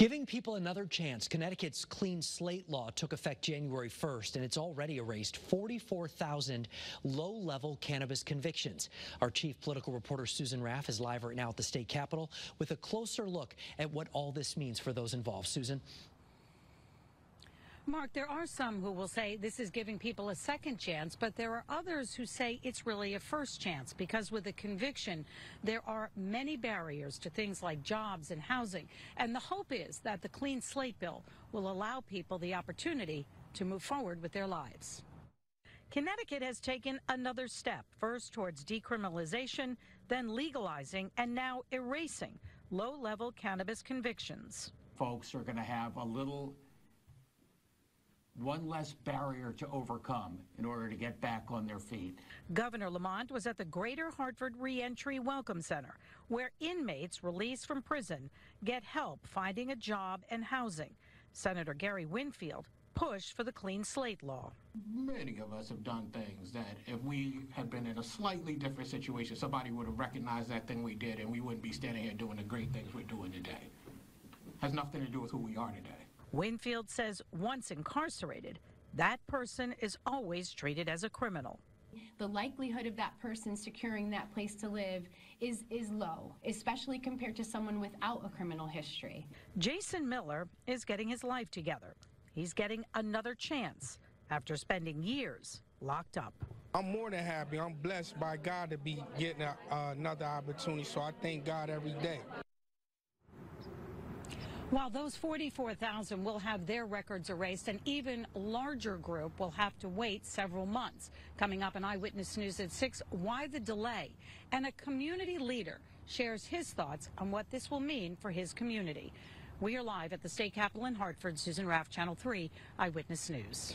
Giving people another chance, Connecticut's clean slate law took effect January 1st, and it's already erased 44,000 low level cannabis convictions. Our chief political reporter, Susan Raff, is live right now at the state capitol with a closer look at what all this means for those involved. Susan? Mark, there are some who will say this is giving people a second chance, but there are others who say it's really a first chance because with a conviction, there are many barriers to things like jobs and housing. And the hope is that the Clean Slate Bill will allow people the opportunity to move forward with their lives. Connecticut has taken another step, first towards decriminalization, then legalizing, and now erasing low level cannabis convictions. Folks are going to have a little one less barrier to overcome in order to get back on their feet. Governor Lamont was at the Greater Hartford Reentry Welcome Center, where inmates released from prison get help finding a job and housing. Senator Gary Winfield pushed for the clean slate law. Many of us have done things that if we had been in a slightly different situation, somebody would have recognized that thing we did and we wouldn't be standing here doing the great things we're doing today. Has nothing to do with who we are today. Winfield says once incarcerated, that person is always treated as a criminal. The likelihood of that person securing that place to live is, is low, especially compared to someone without a criminal history. Jason Miller is getting his life together. He's getting another chance after spending years locked up. I'm more than happy. I'm blessed by God to be getting a, uh, another opportunity, so I thank God every day. While those 44,000 will have their records erased, an even larger group will have to wait several months. Coming up in Eyewitness News at 6, why the delay? And a community leader shares his thoughts on what this will mean for his community. We are live at the state capitol in Hartford. Susan Raff, Channel 3, Eyewitness News.